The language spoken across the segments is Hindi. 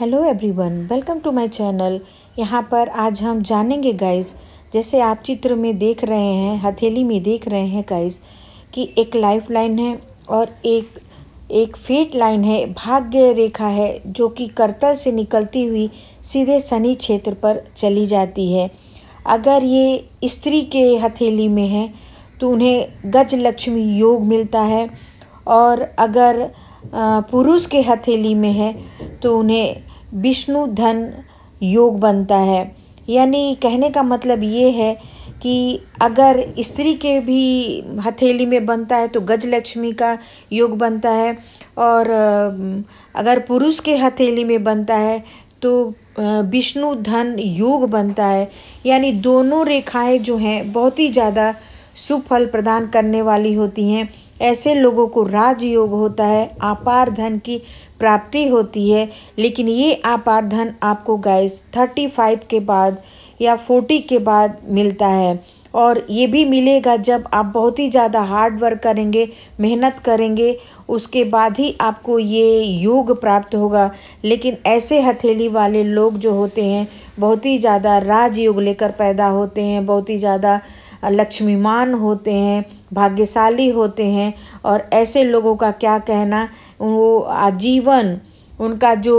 Hello everyone welcome to my channel यहाँ पर आज हम जानेंगे गाइस जैसे आप चित्र में देख रहे हैं, हथेली में देख रहे हैं गाइस कि एक लाइफ लाइन है और एक एक फेट लाइन है, भाग्य रेखा है, जो कि करतल से निकलती हुई सीधे शनि क्षेत्र पर चली जाती है। अगर ये स्त्री के हथेली में है तो उन्हें गज लक्ष्मी योग मिलता है और अगर पुरुष के हथेली में है तो उन्हें विष्णु धन योग बनता है। यानी कहने का मतलब ये है कि अगर स्त्री के भी हथेली में बनता है तो गजलक्ष्मी का योग बनता है और अगर पुरुष के हथेली में बनता है तो विष्णु धन योग बनता है। यानी दोनों रेखाएँ जो हैं बहुत ही ज़्यादा सुफल प्रदान करने वाली होती हैं। ऐसे लोगों को राजयोग होता है अपार धन की प्राप्ति होती है, लेकिन ये अपार धन आपको गाइस थर्टी फाइव के बाद या फोर्टी के बाद मिलता है। और ये भी मिलेगा जब आप बहुत ही ज़्यादा हार्ड वर्क करेंगे, मेहनत करेंगे, उसके बाद ही आपको ये योग प्राप्त होगा। लेकिन ऐसे हथेली वाले लोग जो होते हैं, बहुत ही ज़्यादा राजयोग लेकर पैदा होते हैं, बहुत ही ज़्यादा लक्ष्मीमान होते हैं, भाग्यशाली होते हैं और ऐसे लोगों का क्या कहना, वो आजीवन, उनका जो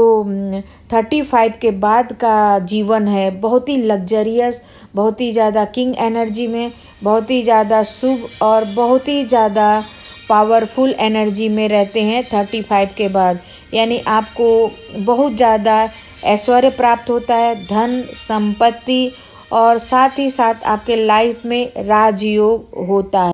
थर्टी फाइव के बाद का जीवन है, बहुत ही लग्जरियस बहुत ही ज़्यादा किंग एनर्जी में, बहुत ही ज़्यादा शुभ और बहुत ही ज़्यादा पावरफुल एनर्जी में रहते हैं थर्टी फाइव के बाद। यानी आपको बहुत ज़्यादा ऐश्वर्य प्राप्त होता है, धन, संपत्ति और साथ ही साथ आपके लाइफ में राजयोग होता है।